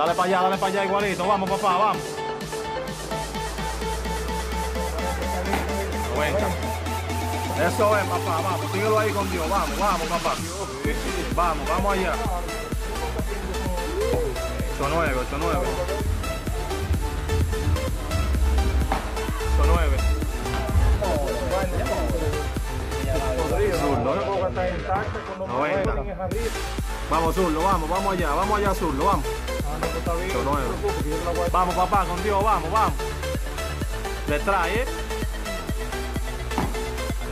Dale para allá, dale para allá igualito. Vamos, papá, vamos. 90. Eso es, papá, vamos. Síguelo ahí con Dios. Vamos, vamos, papá. Vamos, vamos allá. 8-9, 8-9. 8-9. Zurdo, ¿no? 90. Vamos, Zurdo, vamos, vamos allá, vamos allá, Zurdo, vamos. 8-9. Vamos, papá, con Dios, vamos, vamos. Detrás, ¿eh?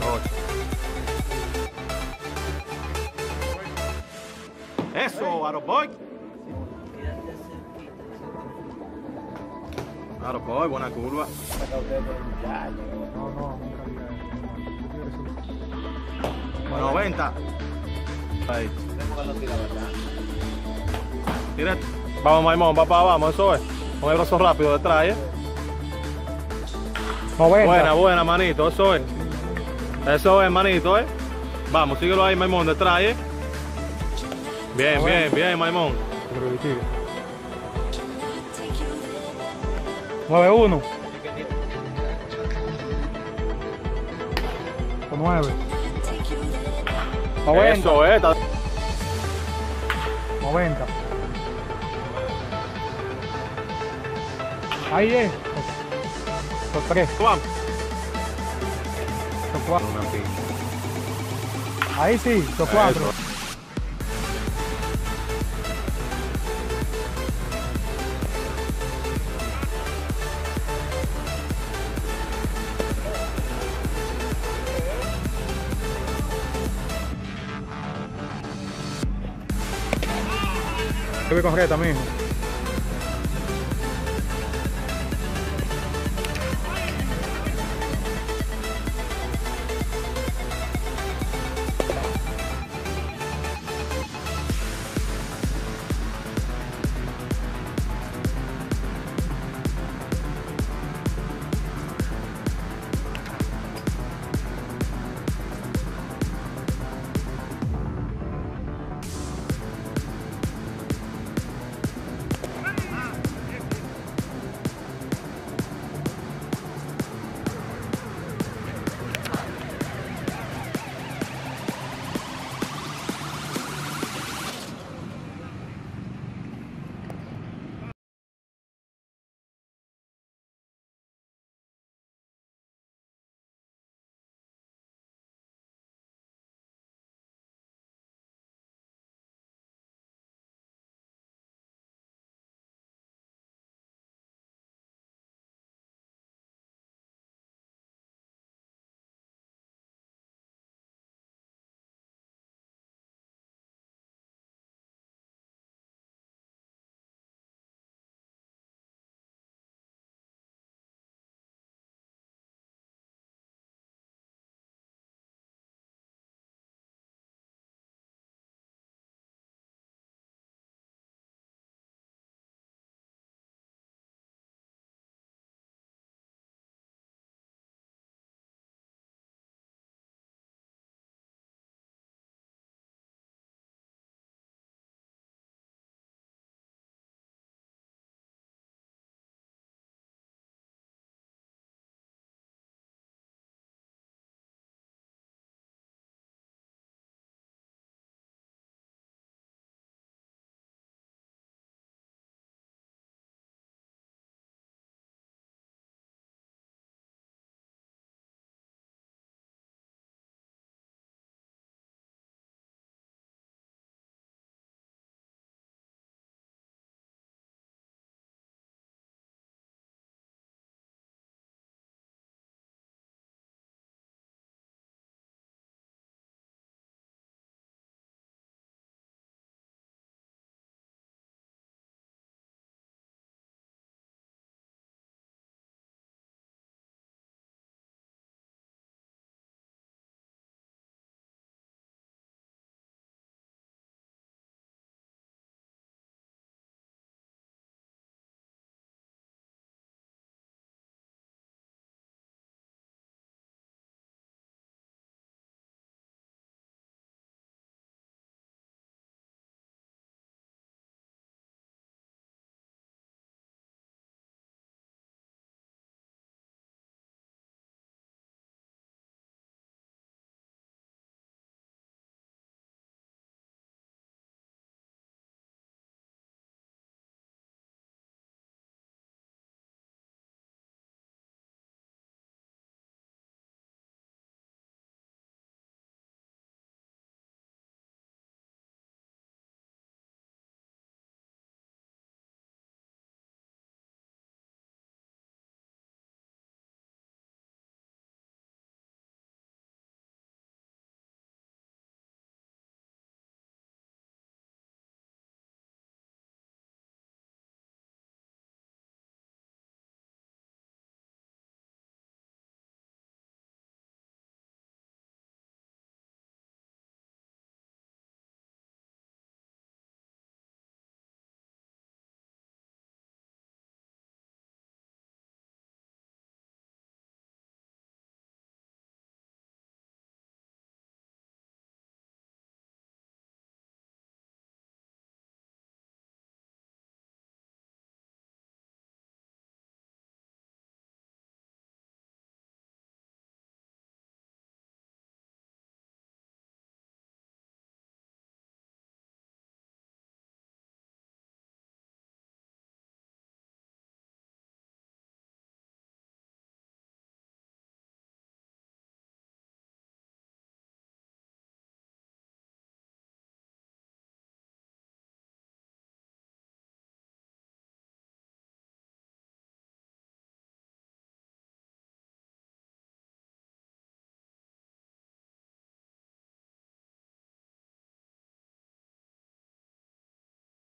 8. Eso, Aeroboy. Aeroboy, buena curva. No, no, nunca diga eso. 90. Ahí. Vamos, Maimón, papá, vamos, eso es. Con el brazo rápido detrás, ¿eh? 90. Buena, buena, manito, eso es. Eso es, manito, ¿eh? Vamos, síguelo ahí, Maimón, detrás, ¿eh? Bien, bien, bien, Maimón. 9-1. 9. 90. Eso es. está- 90. Ahí es. Los tres, Vamos. los cuatro. Ahí sí, los cuatro. Voy con reta, mijo.